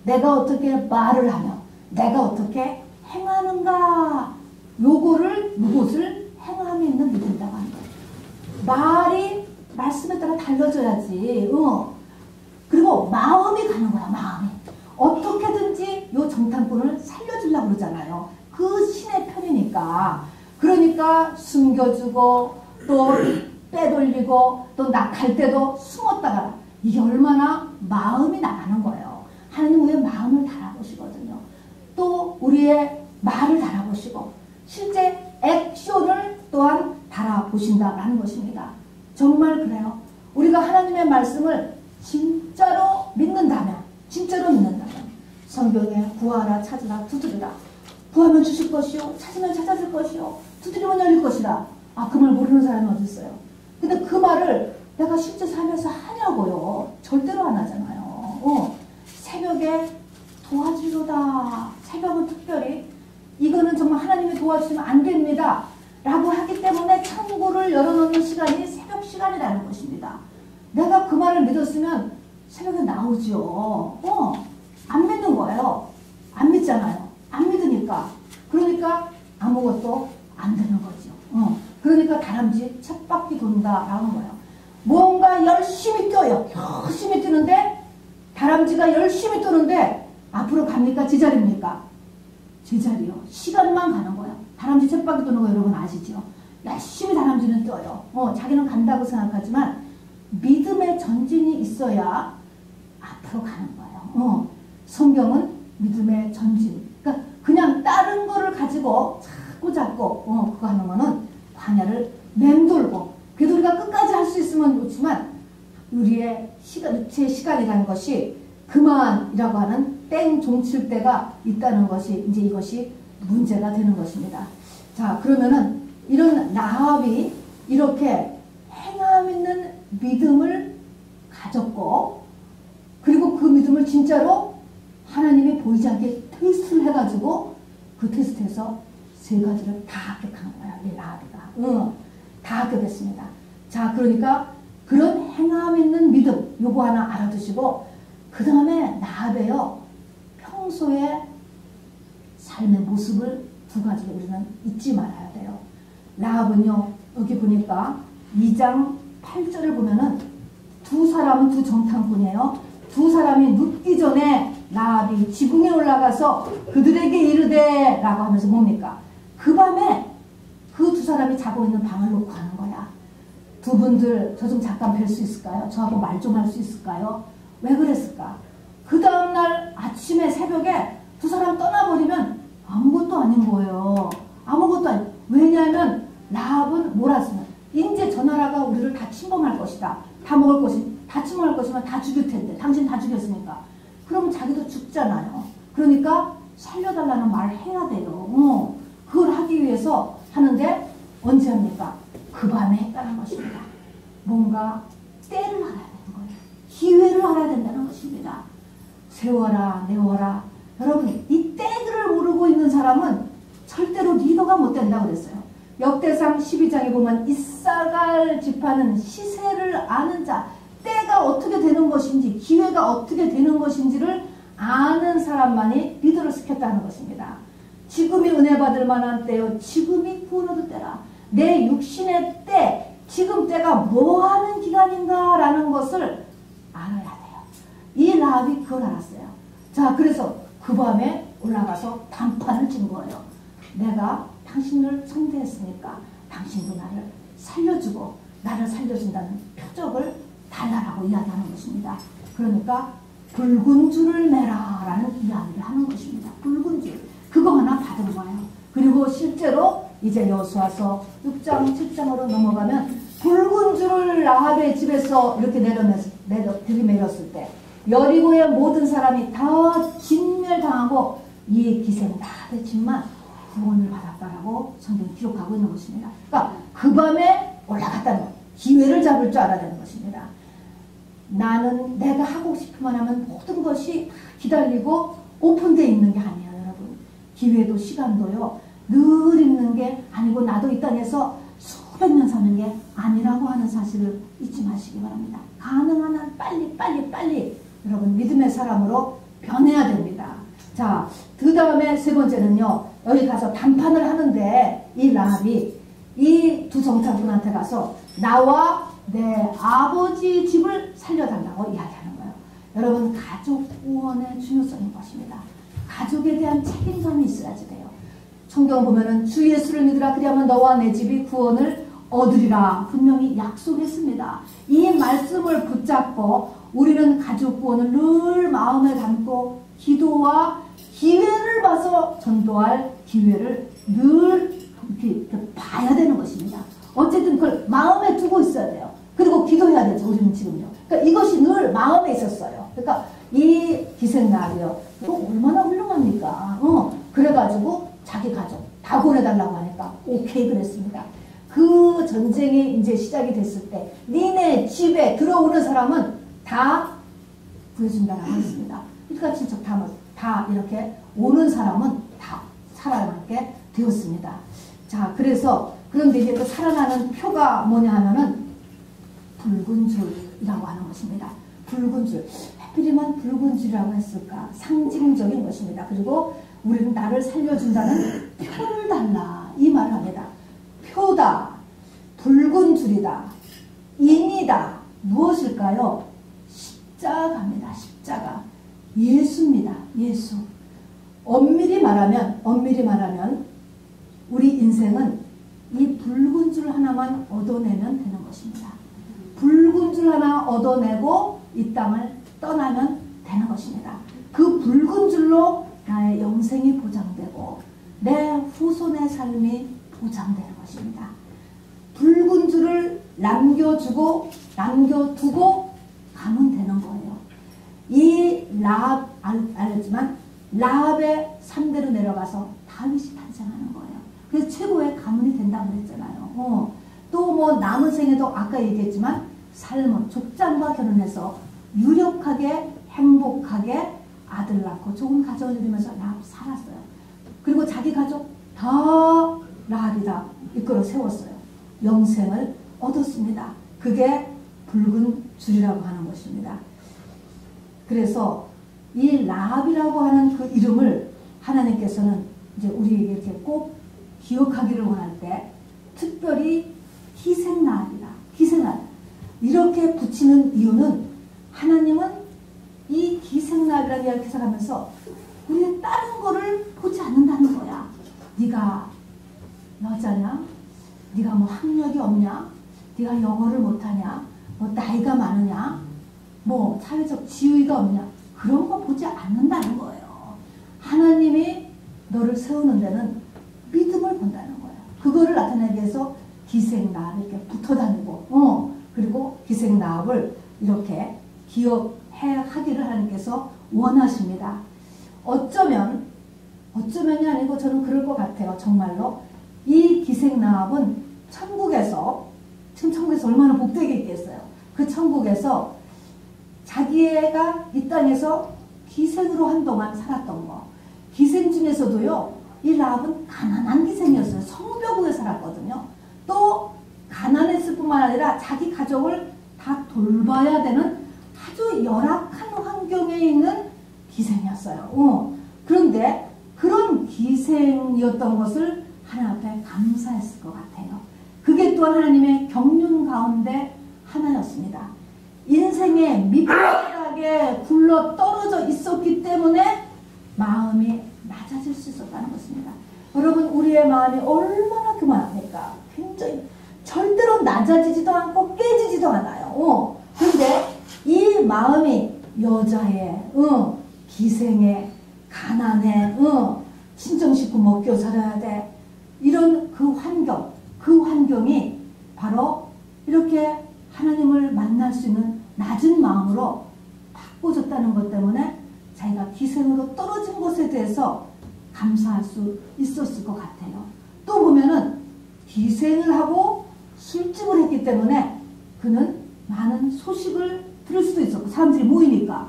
내가 어떻게 말을 하며 내가 어떻게 행하는가 요거를 무엇을 행함이 있는 믿음이라고 하는. 말이 말씀에 따라 달라져야지. 어. 그리고 마음이 가는 거야. 마음이. 어떻게든지 요 정탐꾼을 살려주려고 그러잖아요. 그 신의 편이니까. 그러니까 숨겨주고 또 빼돌리고 또 낙할 때도 숨었다가 이게 얼마나 마음이 나가는 거예요. 하나님 우리의 마음을 달아보시거든요. 또 우리의 말을 달아보시고 실제 액션을 또한 달아보신다라는 것입니다. 정말 그래요. 우리가 하나님의 말씀을 진짜로 믿는다면 진짜로 믿는다면 성경에 구하라 찾으라 두드리라 구하면 주실 것이요 찾으면 찾아줄 것이요 두드리면 열릴 것이다. 아 그 말 모르는 사람이 어디 있어요. 근데 그 말을 내가 실제 삶에서 하냐고요. 절대로 안 하잖아요. 어, 새벽에 도와주로다. 새벽은 특별히 이거는 정말 하나님이 도와주시면 안 됩니다. 라고 하기 때문에 창고를 열어놓는 시간이 새벽 시간이라는 것입니다. 내가 그 말을 믿었으면 새벽에 나오죠. 어, 안 믿는 거예요. 안 믿잖아요. 안 믿으니까. 그러니까 아무것도 안 되는 거죠. 어, 그러니까 다람쥐 쳇바퀴 돈다라는 거예요. 뭔가 열심히 뛰어요. 열심히 뛰는데 다람쥐가 열심히 뛰는데 앞으로 갑니까? 제자리입니까? 제자리요. 시간만 가는 거야. 다람쥐 쳇바퀴 도는 거 여러분 아시죠? 열심히 다람쥐는 뛰어요. 어, 자기는 간다고 생각하지만 믿음의 전진이 있어야 앞으로 가는 거예요. 어, 성경은 믿음의 전진. 그러니까 그냥 다른 거를 가지고 자꾸 자꾸 어, 그거 하는 거는 광야를 맴돌고 그래도 우리가 끝까지 할 수 있으면 좋지만 우리의 시간, 제 시간이라는 것이 그만이라고 하는 땡 종칠 때가 있다는 것이 이제 이것이 문제가 되는 것입니다. 자 그러면은 이런 나합이 이렇게 행함 있는 믿음을 가졌고 그리고 그 믿음을 진짜로 하나님이 보이지 않게 테스트를 해가지고 그 테스트에서 세 가지를 다 합격한 거야 이 나합이가 응, 다 합격했습니다. 자 그러니까 그런 행함 있는 믿음 요거 하나 알아두시고 그 다음에 나합에요 평소에 삶의 모습을 두 가지를 우리는 잊지 말아야 돼요. 라합은요, 여기 보니까 2장 8절을 보면은 두 사람은 두 정탐꾼이에요. 두 사람이 눕기 전에 라합이 지붕에 올라가서 그들에게 이르되 라고 하면서 뭡니까? 그 밤에 그 두 사람이 자고 있는 방을 놓고 하는 거야. 두 분들 저 좀 잠깐 뵐 수 있을까요? 저하고 말 좀 할 수 있을까요? 왜 그랬을까? 그 다음날 아침에 새벽에 두 사람 떠나버리면 아무것도 아닌 거예요. 아무것도 아니. 왜냐하면 라합은 몰았으면 이제 저 나라가 우리를 다 침범할 것이다. 다 먹을 것이 다 침범할 것이면 다 죽일 텐데 당신 다 죽였으니까. 그러면 자기도 죽잖아요. 그러니까 살려달라는 말을 해야 돼요. 어, 그걸 하기 위해서 하는데 언제 합니까? 그 밤에 했다는 것입니다. 뭔가 때를 거예요. 기회를 알아야 된다는 것입니다. 세워라, 내워라. 여러분, 이 때들을 모르고 있는 사람은 절대로 리더가 못 된다고 그랬어요. 역대상 12장에 보면 이사갈 지파는 시세를 아는 자, 때가 어떻게 되는 것인지, 기회가 어떻게 되는 것인지를 아는 사람만이 리더를 시켰다는 것입니다. 지금이 은혜 받을 만한 때요. 지금이 구원의 때라. 내 육신의 때, 지금 때가 뭐 하는 기간인가라는 것을. 이 라합이 그걸 알았어요. 자, 그래서 그 밤에 올라가서 단판을 친 거예요. 내가 당신을 상대했으니까 당신도 나를 살려주고 나를 살려준다는 표적을 달라라고 이야기하는 것입니다. 그러니까 붉은 줄을 매라 라는 이야기를 하는 것입니다. 붉은 줄. 그거 하나 받은 거예요. 그리고 실제로 이제 여수와서 6장, 7장으로 넘어가면 붉은 줄을 라합의 집에서 이렇게 내려내서, 내려, 들이밀었을 때 여리고의 모든 사람이 다 진멸당하고 이 기생 다 됐지만 구원을 받았다라고 성경이 기록하고 있는 것입니다. 그러니까 그 밤에 올라갔다는 것. 기회를 잡을 줄 알아야 되는 것입니다. 나는 내가 하고 싶으면 하면 모든 것이 기다리고 오픈되어 있는 게 아니에요, 여러분. 기회도 시간도요. 늘 있는 게 아니고 나도 이 땅에서 수백 년 사는 게 아니라고 하는 사실을 잊지 마시기 바랍니다. 가능한 한 빨리 빨리 빨리 여러분 믿음의 사람으로 변해야 됩니다. 자, 그 다음에 세 번째는요. 여기 가서 단판을 하는데 이 라합이 이 두 정탐꾼한테 가서 나와 내 아버지 집을 살려달라고 이야기하는 거예요. 여러분 가족 구원의 중요성인 것입니다. 가족에 대한 책임감이 있어야지 돼요. 성경 보면은 주 예수를 믿으라 그리하면 너와 내 집이 구원을 얻으리라 분명히 약속했습니다. 이 말씀을 붙잡고 우리는 가족 구원을 늘 마음에 담고 기도와 기회를 봐서 전도할 기회를 늘 이렇게, 봐야 되는 것입니다. 어쨌든 그걸 마음에 두고 있어야 돼요. 그리고 기도해야 되죠. 우리는 지금요. 그러니까 이것이 늘 마음에 있었어요. 그러니까 이 기생날이요. 또 얼마나 훌륭합니까? 어, 그래가지고 자기 가족 다 보내달라고 하니까 오케이 그랬습니다. 그 전쟁이 이제 시작이 됐을 때 니네 집에 들어오는 사람은 다 구해준다라고 했습니다. 그러니까 친척 다, 다 이렇게 오는 사람은 다 살아남게 되었습니다. 자, 그래서 그런데 이제 그 살아나는 표가 뭐냐 하면은 붉은 줄이라고 하는 것입니다. 붉은 줄. 하필이면 붉은 줄이라고 했을까? 상징적인 것입니다. 그리고 우리는 나를 살려준다는 표를 달라. 이 말을 합니다. 표다. 붉은 줄이다. 인이다. 무엇일까요? 십자가입니다. 십자가. 예수입니다. 예수. 엄밀히 말하면, 엄밀히 말하면, 우리 인생은 이 붉은 줄 하나만 얻어내면 되는 것입니다. 붉은 줄 하나 얻어내고 이 땅을 떠나면 되는 것입니다. 그 붉은 줄로 나의 영생이 보장되고 내 후손의 삶이 보장되는 것입니다. 붉은 줄을 남겨주고 남겨두고 가면 되는 거예요. 이 라합 알았지만 라합의 상대로 내려가서 다윗이 탄생하는 거예요. 그래서 최고의 가문이 된다고 그랬잖아요. 어. 또뭐 남은 생에도 아까 얘기했지만 삶은 족장과 결혼해서 유력하게 행복하게 아들 낳고 좋은 가정을 이루면서 라합 살았어요. 그리고 자기 가족 다 라합이다 이끌어 세웠어요. 영생을 얻었습니다. 그게 붉은 줄이라고 하는 것입니다. 그래서 이 라합이라고 하는 그 이름을 하나님께서는 이제 우리에게 이렇게 꼭 기억하기를 원할 때 특별히 희생나이다. 희생날. 이렇게 붙이는 이유는 하나님은 이 희생날이라는 이야기를 해석하면서 우리는 다른 거를 보지 않는다는 거야. 네가 여자냐? 네가 뭐 학력이 없냐? 네가 영어를 못하냐? 뭐 나이가 많으냐? 뭐 사회적 지위가 없냐? 그런 거 보지 않는다는 거예요. 하나님이 너를 세우는 데는 믿음을 본다는 거예요. 그거를 나타내기 위해서 기생나합 이렇게 붙어 다니고, 어, 그리고 기생나합을 이렇게 기억해 하기를 하나님께서 원하십니다. 어쩌면, 어쩌면이 아니고 저는 그럴 것 같아요. 정말로. 이 기생나합은 천국에서, 지금 천국에서 얼마나 복되게 있겠어요. 그 천국에서 자기애가 이 땅에서 기생으로 한동안 살았던 거. 기생 중에서도요, 이 라합은 가난한 기생이었어요. 성벽에 살았거든요. 또 가난했을 뿐만 아니라 자기 가족을 다 돌봐야 되는 아주 열악한 환경에 있는 기생이었어요. 어. 그런데 그런 기생이었던 것을 하나님 앞에 감사했을 것 같아요. 그게 또한 하나님의 경륜 가운데 하나였습니다. 인생의 밑바닥에 굴러 떨어져 있었기 때문에 마음이 낮아질 수 있었다는 것입니다. 여러분 우리의 마음이 얼마나 그만합니까? 굉장히 절대로 낮아지지도 않고 깨지지도 않아요. 어. 근데 이 마음이 여자의 어, 기생의 가난해 어, 친정 식구 먹여 살아야 돼 이런 그 환경 그 환경이 바로 이렇게 하나님을 만날 수 있는 낮은 마음으로 바꿔줬다는 것 때문에 자기가 기생으로 떨어진 것에 대해서 감사할 수 있었을 것 같아요. 또 보면은 기생을 하고 술집을 했기 때문에 그는 많은 소식을 들을 수도 있었고 사람들이 모이니까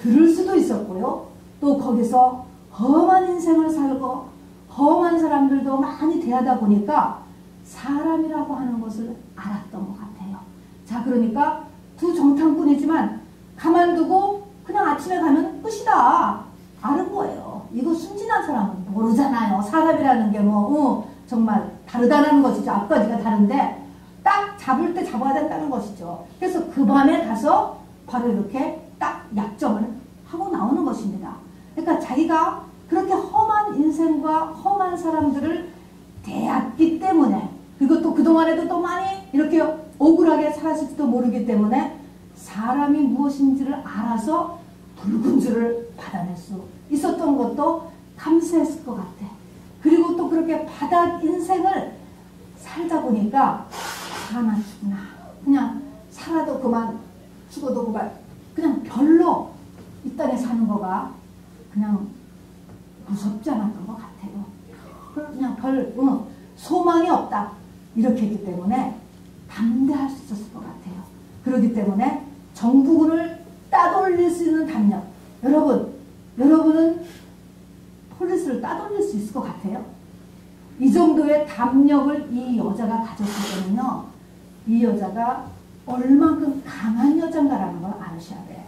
들을 수도 있었고요. 또 거기서 험한 인생을 살고 험한 사람들도 많이 대하다 보니까 사람이라고 하는 것을 알았던 것 같아요. 자 그러니까 두 정탐꾼이지만 가만두고 그냥 아침에 가면 끝이다. 아는 거예요. 이거 순진한 사람은 모르잖아요. 사람이라는 게뭐 어, 정말 다르다는 것이죠. 앞가지가 다른데 딱 잡을 때 잡아야 된다는 것이죠. 그래서 그 밤에 가서 바로 이렇게 딱 약점을 하고 나오는 것입니다. 그러니까 자기가 그렇게 험한 인생과 험한 사람들을 대했기 때문에 그리고 또 그동안에도 또 많이 이렇게 억울하게 살았을지도 모르기 때문에 사람이 무엇인지를 알아서 붉은 줄을 받아낼 수 있었던 것도 감사했을 것 같아. 그리고 또 그렇게 바닥 인생을 살다 보니까 사나 죽나 그냥 살아도 그만 죽어도 그만 그냥 별로 이 땅에 사는 거가 그냥 무섭지 않았던 것 같아요. 그냥 별 응, 소망이 없다 이렇게 했기 때문에 담대할 수 있었을 것 같아요. 그렇기 때문에 정부군을 따돌릴 수 있는 담력 여러분 여러분은 폴리스를 따돌릴 수 있을 것 같아요? 이 정도의 담력을 이 여자가 가졌을 때는요, 이 여자가 얼만큼 강한 여자인가라는 걸 아셔야 돼.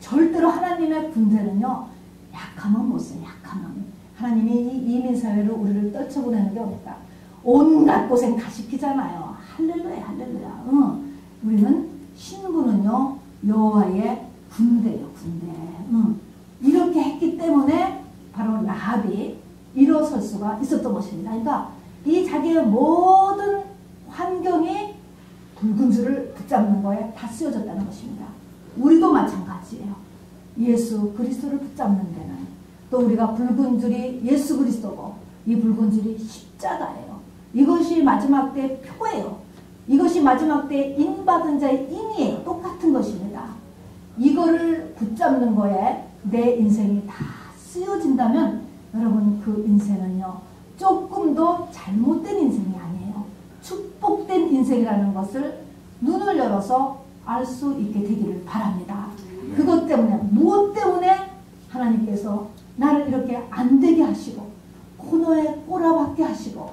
절대로 하나님의 군대는요, 약하면 못 써요, 약하면. 하나님이 이 이민사회로 우리를 떨쳐보내는 게 없다. 온갖 고생 다 시키잖아요. 할렐루야, 할렐루야. 응. 우리는 신부는요, 여호와의 군대요, 군대. 응. 이렇게 했기 때문에 바로 라합이 일어설 수가 있었던 것입니다. 그러니까 이 자기의 모든 환경이 붉은 줄을 붙잡는 거에 다 쓰여졌다는 것입니다. 우리도 마찬가지예요. 예수 그리스도를 붙잡는 데는 또 우리가 붉은 줄이 예수 그리스도고 이 붉은 줄이 십자가예요. 이것이 마지막 때 표예요. 이것이 마지막 때 인받은 자의 인이에요. 똑같은 것입니다. 이거를 붙잡는 거에 내 인생이 다 쓰여진다면 여러분 그 인생은요 조금도 잘못된 인생이 아니에요. 축복된 인생이라는 것을 눈을 열어서 알 수 있게 되기를 바랍니다. 그것 때문에 무엇 때문에 하나님께서 나를 이렇게 안 되게 하시고 코너에 꼬라박게 하시고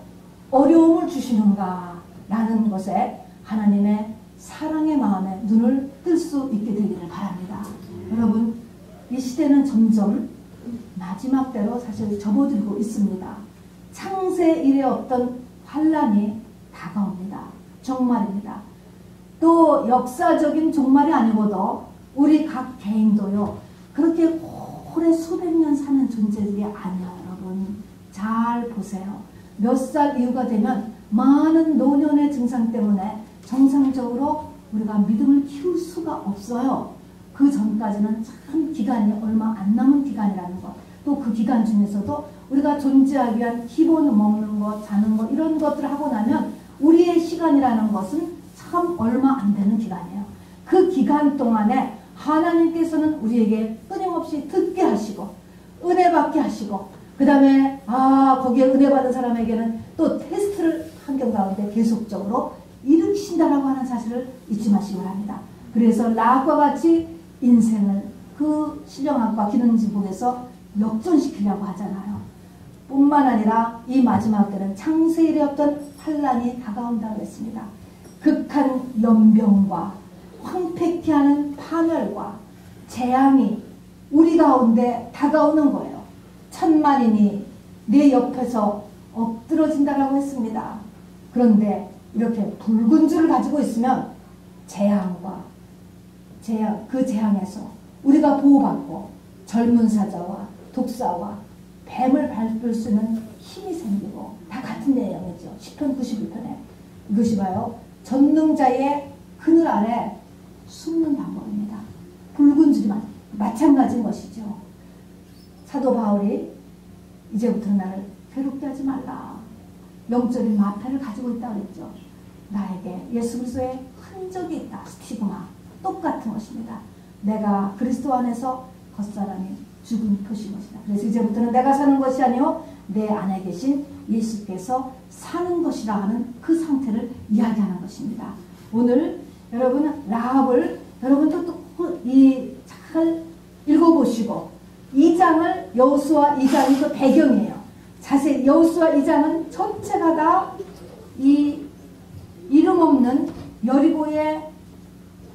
어려움을 주시는가 라는 것에 하나님의 사랑의 마음에 눈을 뜰 수 있게 되기를 바랍니다. 여러분 이 시대는 점점 마지막 때로 사실 접어들고 있습니다. 창세 이래 없던 환란이 다가옵니다. 종말입니다. 또 역사적인 종말이 아니고도 우리 각 개인도요. 그렇게 오래 수백 년 사는 존재들이 아니야 여러분. 잘 보세요. 몇 살 이후가 되면 많은 노년의 증상 때문에 정상적으로 우리가 믿음을 키울 수가 없어요. 그 전까지는 참 기간이 얼마 안 남은 기간이라는 것. 또 그 기간 중에서도 우리가 존재하기 위한 기본 먹는 것, 자는 것 이런 것들을 하고 나면 우리의 시간이라는 것은 참 얼마 안 되는 기간이에요. 그 기간 동안에 하나님께서는 우리에게 끊임없이 듣게 하시고 은혜 받게 하시고 그 다음에 아 거기에 은혜 받은 사람에게는 또 테스트를 환경 가운데 계속적으로 일으키신다라고 하는 사실을 잊지 마시기 바랍니다. 그래서 라과 같이 인생을 그 신령학과 기능지복에서 역전시키려고 하잖아요. 뿐만 아니라 이 마지막 때는 창세일에 어떤 환란이 다가온다고 했습니다. 극한 연병과 황폐케 하는 파멸과 재앙이 우리 가운데 다가오는 거예요. 천만인이 내 옆에서 엎드러진다라고 했습니다. 그런데 이렇게 붉은 줄을 가지고 있으면 재앙과 재앙, 그 재앙에서 우리가 보호받고 젊은 사자와 독사와 뱀을 밟을 수 있는 힘이 생기고 다 같은 내용이죠. 10편 91편에 이것이 봐요. 전능자의 그늘 아래 숨는 방법입니다. 붉은 줄이 마찬가지인 것이죠. 사도 바울이 이제부터 나를 괴롭게 하지 말라. 영적인 마패를 가지고 있다 그랬죠. 나에게 예수 그리스도의 흔적이 있다. 스티그마. 똑같은 것입니다. 내가 그리스도 안에서 겉사람이 죽은 표시인 것이다. 그래서 이제부터는 내가 사는 것이 아니요 내 안에 계신 예수께서 사는 것이라 하는 그 상태를 이야기하는 것입니다. 오늘 여러분 라합을 여러분도 이잘 읽어보시고 2장을 여호수아 2장이 그 배경이에요. 자세히 여호수아 2장은 전체가 다 이 이름 없는 여리고의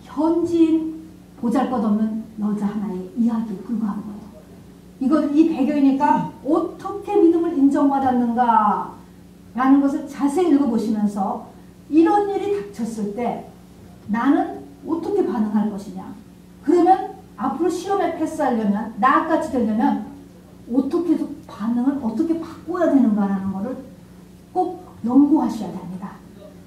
현지인 보잘것없는 여자 하나의 이야기에 불과한 거예요. 이건 이 배경이니까 어떻게 믿음을 인정받았는가 라는 것을 자세히 읽어보시면서 이런 일이 닥쳤을 때 나는 어떻게 반응할 것이냐. 그러면 앞으로 시험에 패스하려면 나같이 되려면 어떻게 반응을 어떻게 바꿔야 되는가라는 것을 꼭 연구하셔야 됩니다.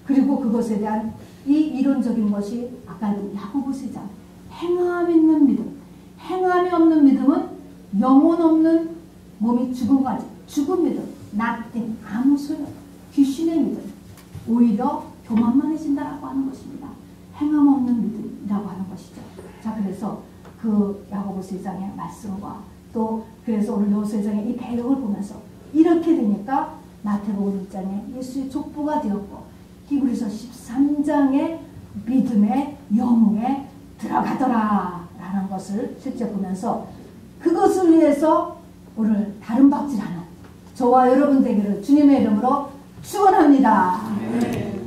그리고 그것에 대한 이 이론적인 것이 아까 야고보스장 행함 있는 믿음 행함이 없는 믿음은 영혼 없는 몸이 죽은 거지 죽은 믿음 nothing 아무 소용 귀신의 믿음 오히려 교만만해진다라고 하는 것입니다. 행함 없는 믿음이라고 하는 것이죠. 자 그래서 그 야고보스 1장의 말씀과 또 그래서 오늘 요소 1장의 이 배경을 보면서 이렇게 되니까 마태복음 1장에 예수의 족보가 되었고 히브리서 13장의 믿음의 영웅에 들어가더라 라는 것을 실제 보면서 그것을 위해서 오늘 다른 박질하는 저와 여러분 되기를 주님의 이름으로 축원합니다. 네.